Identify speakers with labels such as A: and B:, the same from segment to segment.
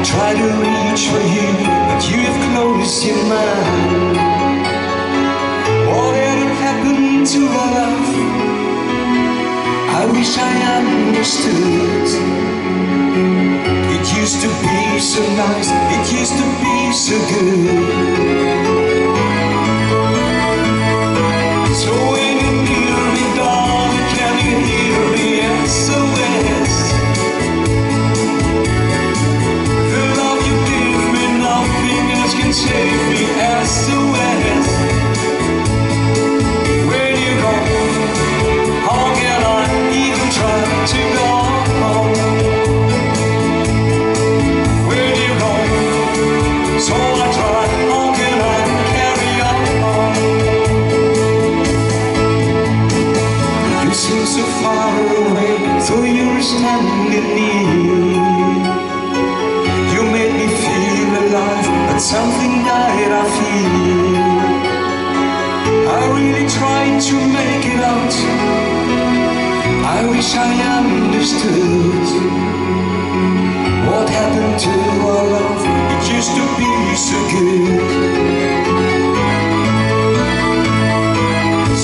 A: reach for you, but you have closed your mind. What had happened to our love? I wish I understood. It used to be so nice, it used to be so good. So I try, how can I carry on? You seem so far away, though you're standing near. Really tried to make it out. I wish I understood what happened to our love. It used to be so good.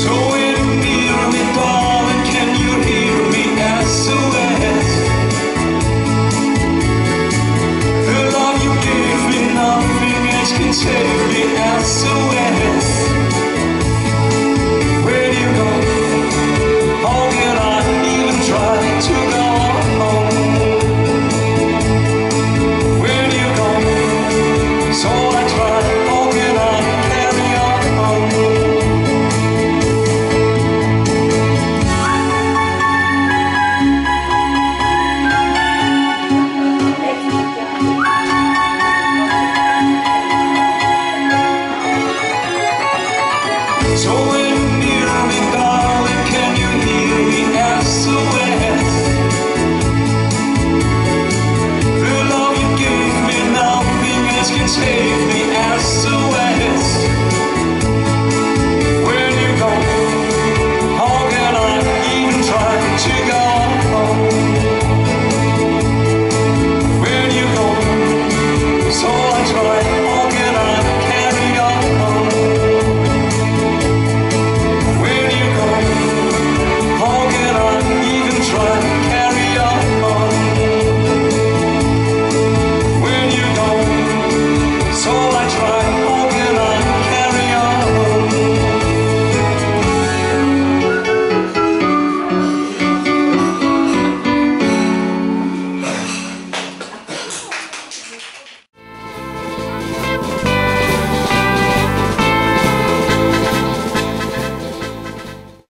A: So you hear me, darling, can you hear me? SOS. The love you me, nothing else can me. SOS.